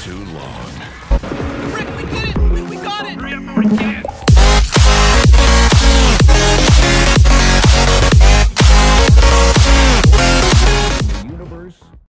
too long. Rick, we did it! We, we got it! Hurry up, we can!